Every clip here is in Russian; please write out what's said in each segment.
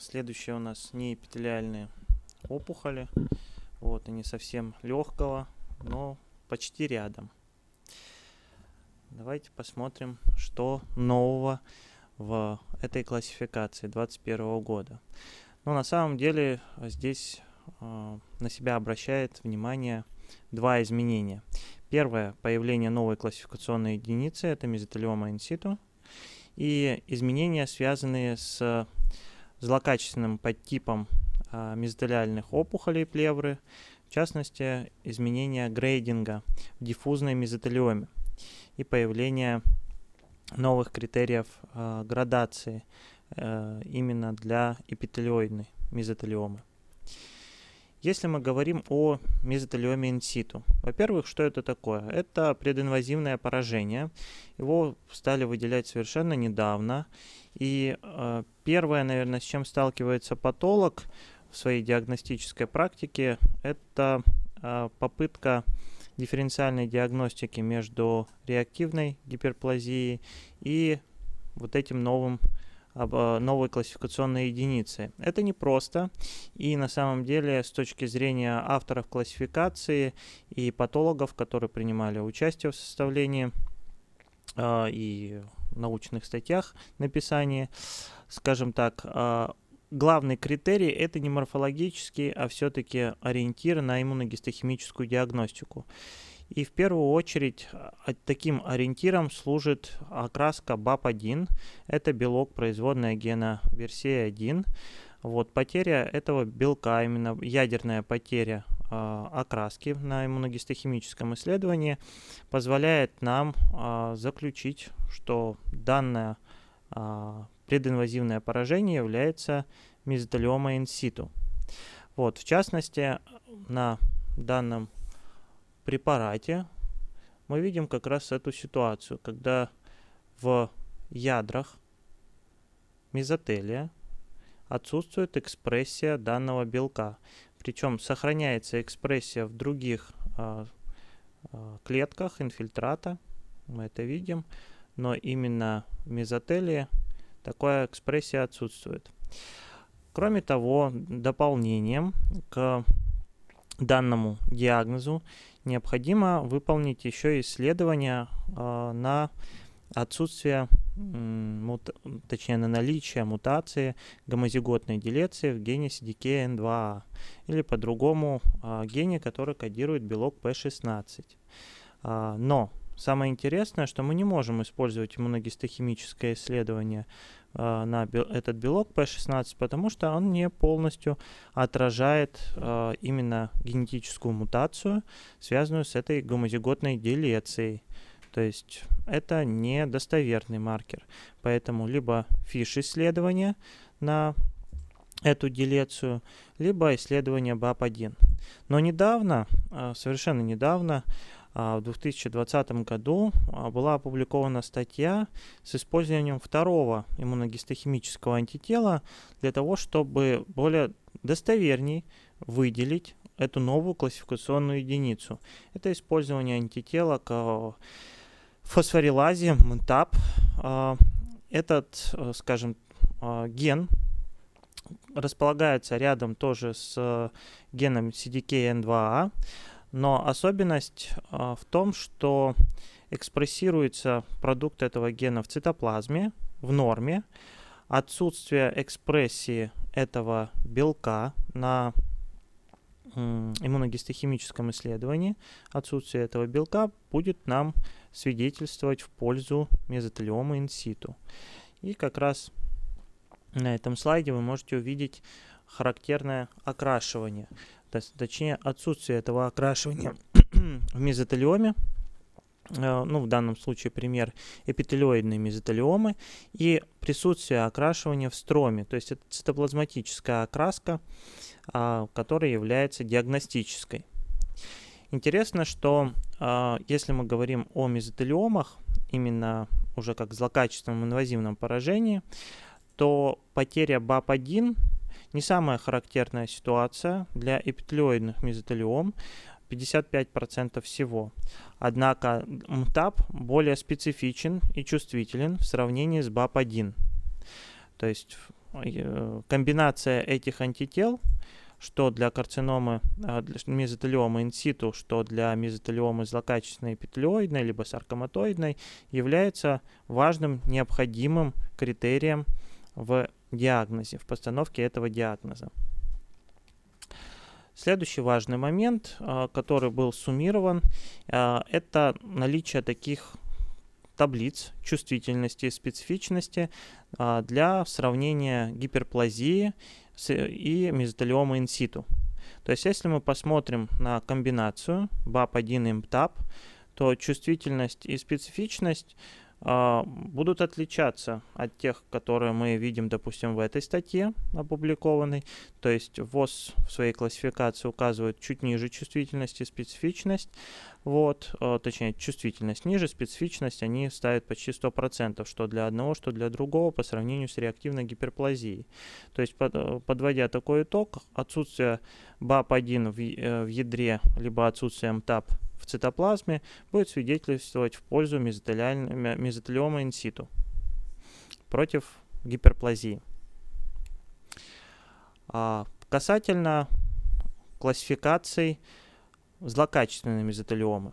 Следующие у нас неэпителиальные опухоли. Вот, они совсем легкого, но почти рядом. Давайте посмотрим, что нового в этой классификации 2021 года. Но на самом деле здесь э, на себя обращает внимание два изменения. Первое – появление новой классификационной единицы, это мезотелиома инситу, и изменения, связанные с злокачественным подтипом э, мезотелиальных опухолей плевры, в частности, изменения грейдинга в диффузной мезотелиоме и появление новых критериев э, градации э, именно для эпителиоидной мезотелиомы. Если мы говорим о мезотелиоме инситу, во-первых, что это такое? Это прединвазивное поражение. Его стали выделять совершенно недавно. И э, первое, наверное, с чем сталкивается патолог в своей диагностической практике, это э, попытка дифференциальной диагностики между реактивной гиперплазией и вот этим новым новой классификационной единицы. Это непросто, и на самом деле с точки зрения авторов классификации и патологов, которые принимали участие в составлении э, и научных статьях написании, скажем так, э, главный критерий это не морфологический, а все-таки ориентир на иммуногистохимическую диагностику. И в первую очередь а, таким ориентиром служит окраска BAP1. Это белок производная гена версии 1. Вот, потеря этого белка, именно ядерная потеря э, окраски на иммуногистохимическом исследовании позволяет нам э, заключить, что данное э, прединвазивное поражение является мезотелиома инситу. Вот, в частности, на данном препарате мы видим как раз эту ситуацию, когда в ядрах мезотелия отсутствует экспрессия данного белка. Причем сохраняется экспрессия в других э, э, клетках инфильтрата, мы это видим, но именно в мезотелии такая экспрессия отсутствует. Кроме того, дополнением к данному диагнозу необходимо выполнить еще исследование э, на отсутствие, точнее на наличие мутации гомозиготной делеции в гене CDKN2A а, или по-другому э, гене, который кодирует белок P16. Э, но самое интересное, что мы не можем использовать иммуногистохимическое исследование э, на этот белок P16, потому что он не полностью отражает э, именно генетическую мутацию, связанную с этой гомозиготной делецией. То есть это не достоверный маркер. Поэтому либо фиш исследования на эту делецию, либо исследование BAP1. Но недавно, э, совершенно недавно, в 2020 году а, была опубликована статья с использованием второго иммуногистохимического антитела для того, чтобы более достоверней выделить эту новую классификационную единицу. Это использование антитела к фосфорилазе МТАП. А, этот, скажем, ген располагается рядом тоже с геном CDKN2A. Но особенность а, в том, что экспрессируется продукт этого гена в цитоплазме в норме. Отсутствие экспрессии этого белка на иммуногистохимическом исследовании, отсутствие этого белка будет нам свидетельствовать в пользу мезотелиома инситу. И как раз на этом слайде вы можете увидеть характерное окрашивание точнее отсутствие этого окрашивания в мезотелиоме, э, ну, в данном случае пример эпителиоидной мезотелиомы, и присутствие окрашивания в строме, то есть это цитоплазматическая окраска, а, которая является диагностической. Интересно, что а, если мы говорим о мезотелиомах, именно уже как злокачественном инвазивном поражении, то потеря БАП-1 не самая характерная ситуация для эпителиоидных мезотелиом, 55% всего. Однако МТАП более специфичен и чувствителен в сравнении с БАП-1. То есть э, комбинация этих антител, что для карциномы э, для мезотелиомы инситу, что для мезотелиомы злокачественной эпителиоидной либо саркоматоидной, является важным, необходимым критерием в диагнозе, в постановке этого диагноза. Следующий важный момент, э, который был суммирован, это наличие таких таблиц чувствительности и специфичности а, для сравнения гиперплазии и мезотелиома инситу. То есть, если мы посмотрим на комбинацию BAP1 и MTAP, то чувствительность и специфичность а, будут отличаться от тех, которые мы видим, допустим, в этой статье опубликованной. То есть ВОЗ в своей классификации указывает чуть ниже чувствительность и специфичность. Вот, а, точнее, чувствительность ниже, специфичность они ставят почти 100%, что для одного, что для другого по сравнению с реактивной гиперплазией. То есть, под, подводя такой итог, отсутствие БАП1 в, э, в ядре, либо отсутствие МТАП цитоплазме будет свидетельствовать в пользу мезотелиома инситу против гиперплазии. А, касательно классификаций злокачественной мезотелиомы.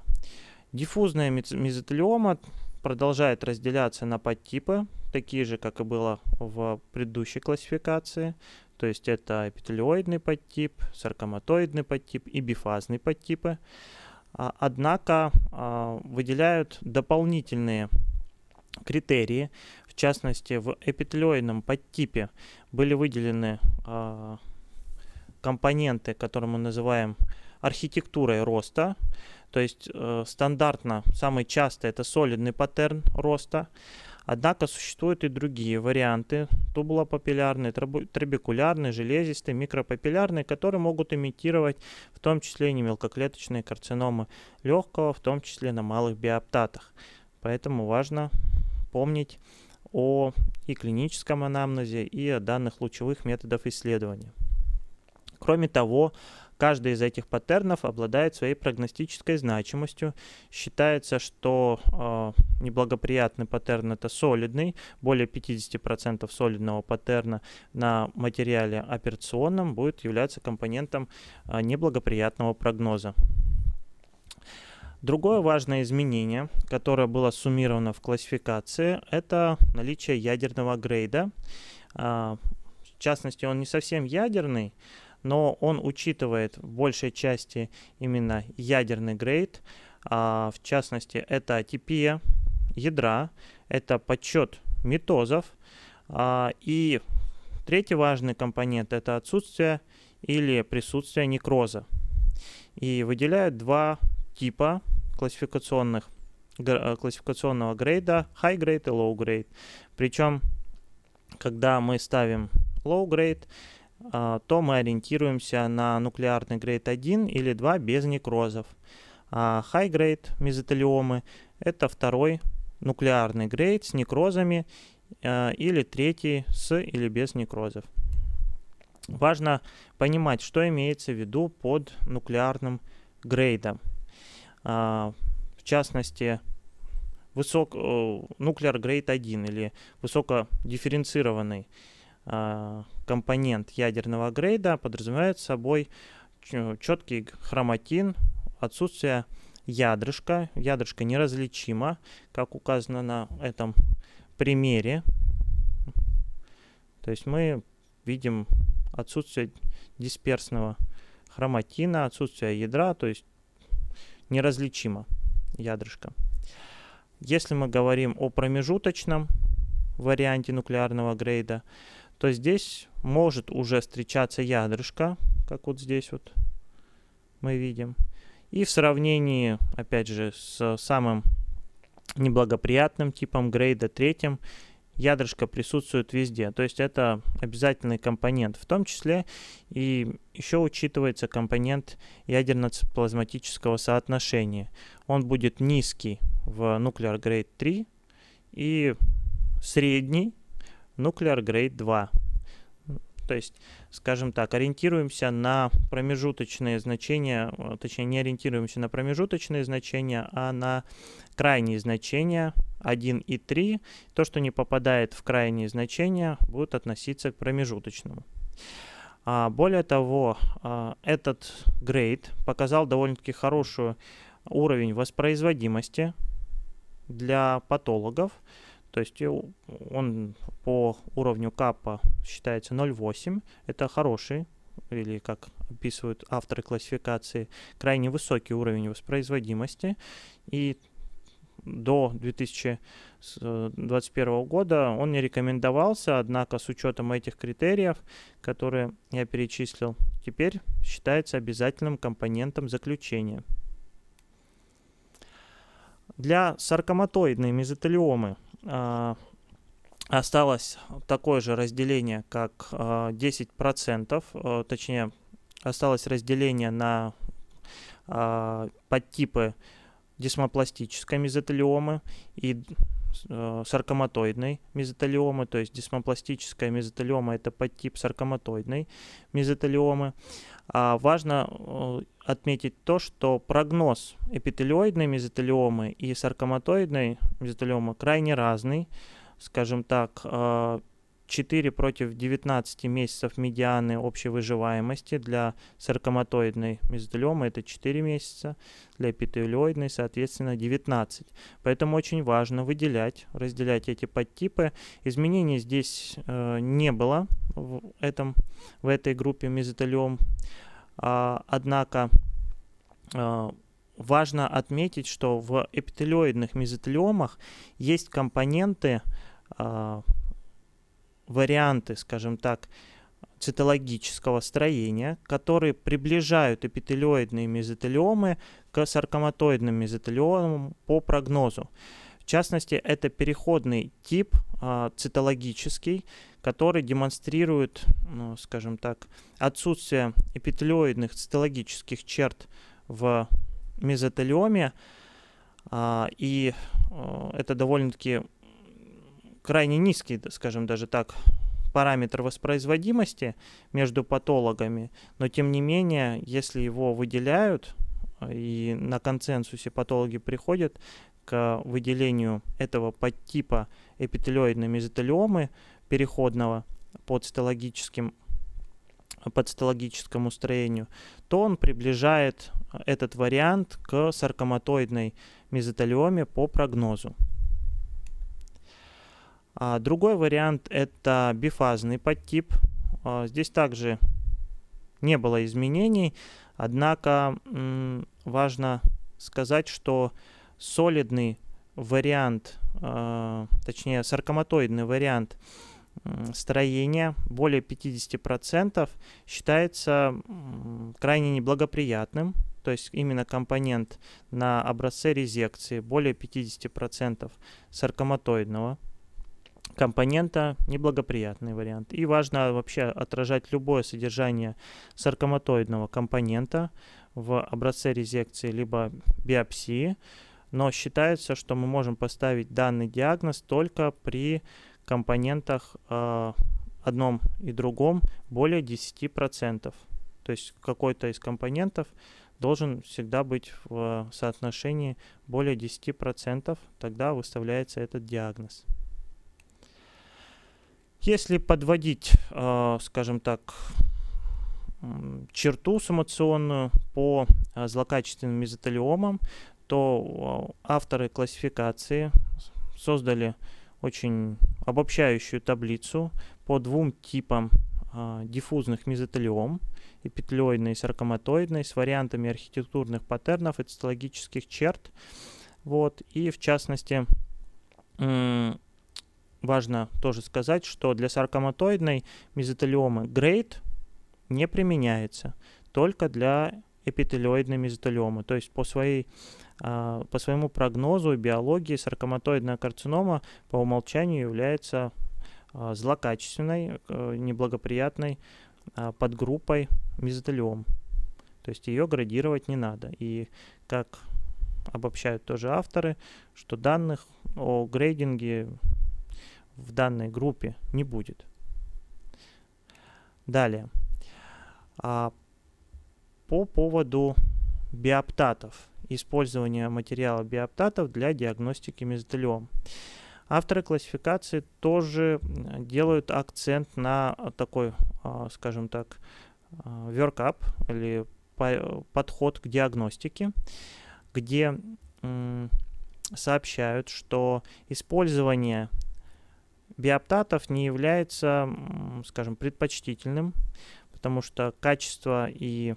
Диффузная мезотелиома продолжает разделяться на подтипы, такие же, как и было в предыдущей классификации. То есть это эпителиоидный подтип, саркоматоидный подтип и бифазный подтипы. А, однако а, выделяют дополнительные критерии. В частности, в эпителиоидном подтипе были выделены а, компоненты, которые мы называем архитектурой роста. То есть э, стандартно, самый часто это солидный паттерн роста. Однако существуют и другие варианты, тубулопапиллярные, трабекулярные, железистые, микропапиллярные, которые могут имитировать в том числе и немелкоклеточные карциномы легкого, в том числе на малых биоптатах. Поэтому важно помнить о и клиническом анамнезе, и о данных лучевых методов исследования. Кроме того, Каждый из этих паттернов обладает своей прогностической значимостью. Считается, что э, неблагоприятный паттерн это солидный, более 50% солидного паттерна на материале операционном будет являться компонентом э, неблагоприятного прогноза. Другое важное изменение, которое было суммировано в классификации, это наличие ядерного грейда. В частности, он не совсем ядерный, но он учитывает в большей части именно ядерный грейд, а, в частности это атипия ядра, это подсчет метозов, а, и третий важный компонент это отсутствие или присутствие некроза. И выделяют два типа классификационных классификационного грейда, high grade и low grade. Причем, когда мы ставим low grade, то мы ориентируемся на нуклеарный грейд 1 или 2 без некрозов. А high grade мезотелиомы – это второй нуклеарный грейд с некрозами а, или третий с или без некрозов. Важно понимать, что имеется в виду под нуклеарным грейдом. А, в частности, высок, нуклеар грейд 1 или высокодифференцированный а, компонент ядерного грейда подразумевает собой четкий хроматин, отсутствие ядрышка. Ядрышко неразличимо, как указано на этом примере. То есть мы видим отсутствие дисперсного хроматина, отсутствие ядра, то есть неразличимо ядрышко. Если мы говорим о промежуточном варианте нуклеарного грейда, то здесь может уже встречаться ядрышко, как вот здесь вот мы видим. И в сравнении, опять же, с самым неблагоприятным типом грейда третьим, ядрышко присутствует везде. То есть это обязательный компонент. В том числе и еще учитывается компонент ядерно-плазматического соотношения. Он будет низкий в nuclear grade 3 и средний Nuclear Grade 2. То есть, скажем так, ориентируемся на промежуточные значения, точнее не ориентируемся на промежуточные значения, а на крайние значения 1 и 3. То, что не попадает в крайние значения, будет относиться к промежуточному. А, более того, а, этот грейд показал довольно-таки хороший уровень воспроизводимости для патологов. То есть он по уровню капа считается 0,8. Это хороший, или как описывают авторы классификации, крайне высокий уровень воспроизводимости. И до 2021 года он не рекомендовался, однако с учетом этих критериев, которые я перечислил, теперь считается обязательным компонентом заключения. Для саркоматоидной мезотелиомы э, осталось такое же разделение, как э, 10%, э, точнее, осталось разделение на подтипы десмопластической мезотелиомы и саркоматоидной мезотелиомы, то есть десмопластическая мезотелиома это подтип саркоматоидной мезотелиомы. А важно э, отметить то, что прогноз эпителиоидной мезотелиомы и саркоматоидной мезотелиомы крайне разный. Скажем так, э, 4 против 19 месяцев медианы общей выживаемости для саркоматоидной мезотелиомы это 4 месяца, для эпителиоидной, соответственно, 19. Поэтому очень важно выделять, разделять эти подтипы. Изменений здесь э, не было в, этом, в этой группе мезотелиом, а, однако э, важно отметить, что в эпителиоидных мезотелиомах есть компоненты, э, варианты, скажем так, цитологического строения, которые приближают эпителиоидные мезотелиомы к саркоматоидным мезотелиомам по прогнозу. В частности, это переходный тип э, цитологический, который демонстрирует, ну, скажем так, отсутствие эпителиоидных цитологических черт в мезотелиоме. Э, и э, это довольно-таки крайне низкий, скажем даже так, параметр воспроизводимости между патологами, но тем не менее, если его выделяют, и на консенсусе патологи приходят к выделению этого подтипа эпителиоидной мезотелиомы переходного по цитологическим по цитологическому строению, то он приближает этот вариант к саркоматоидной мезотелиоме по прогнозу. А другой вариант это бифазный подтип. А, здесь также не было изменений, однако важно сказать, что солидный вариант, а, точнее саркоматоидный вариант строения более 50% считается крайне неблагоприятным. То есть именно компонент на образце резекции более 50% саркоматоидного компонента неблагоприятный вариант. И важно вообще отражать любое содержание саркоматоидного компонента в образце резекции либо биопсии, но считается, что мы можем поставить данный диагноз только при компонентах э, одном и другом более 10%. То есть какой-то из компонентов должен всегда быть в соотношении более 10%, тогда выставляется этот диагноз. Если подводить, э, скажем так, черту суммационную по э, злокачественным мезотелиомам, то э, авторы классификации создали очень обобщающую таблицу по двум типам диффузных мезотелиом, эпителиоидной и саркоматоидной, с вариантами архитектурных паттернов и цитологических черт. Вот, и в частности, важно тоже сказать, что для саркоматоидной мезотелиомы грейд не применяется, только для эпителиоидной мезотелиомы. То есть по, своей, а, по своему прогнозу биологии саркоматоидная карцинома по умолчанию является а, злокачественной, э, неблагоприятной а, подгруппой мезотелиом. То есть ее градировать не надо. И как обобщают тоже авторы, что данных о грейдинге в данной группе не будет. Далее. А, по поводу биоптатов. использования материала биоптатов для диагностики мезотелиом. Авторы классификации тоже делают акцент на такой, а, скажем так, workup или подход к диагностике, где сообщают, что использование биоптатов не является, скажем, предпочтительным, потому что качество и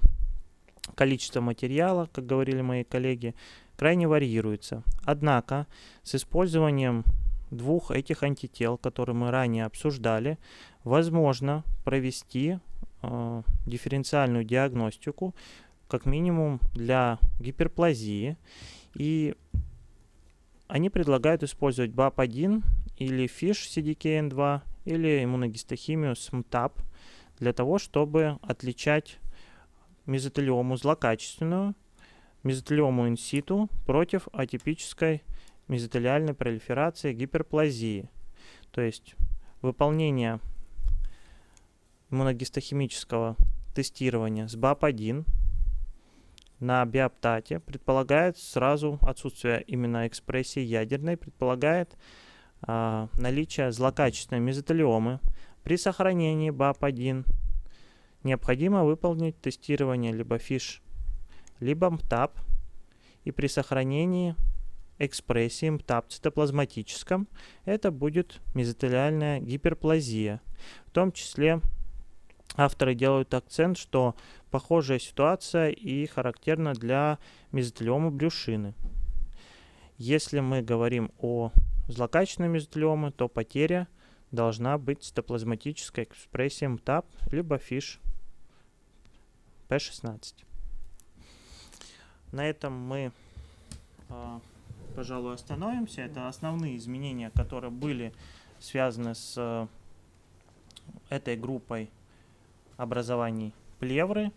количество материала, как говорили мои коллеги, крайне варьируется. Однако с использованием двух этих антител, которые мы ранее обсуждали, возможно провести э, дифференциальную диагностику, как минимум для гиперплазии. И они предлагают использовать BAP1 или FISH CDKN2 или иммуногистохимию МТАП для того, чтобы отличать мезотелиому злокачественную, мезотелиому инситу против атипической мезотелиальной пролиферации гиперплазии. То есть выполнение иммуногистохимического тестирования с БАП-1 на биоптате предполагает сразу отсутствие именно экспрессии ядерной, предполагает а, наличие злокачественной мезотелиомы. При сохранении БАП-1 необходимо выполнить тестирование либо FISH, либо МТАП, и при сохранении экспрессии МТАП цитоплазматическом это будет мезотелиальная гиперплазия. В том числе авторы делают акцент, что похожая ситуация и характерна для мезотелиома брюшины. Если мы говорим о злокачественной мезотелиоме, то потеря должна быть цитоплазматической экспрессией МТАП либо ФИШ P16. На этом мы, а, пожалуй, остановимся. Это основные изменения, которые были связаны с э, этой группой образований плевры,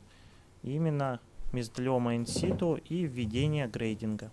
именно мезотелиома инситу и введение грейдинга.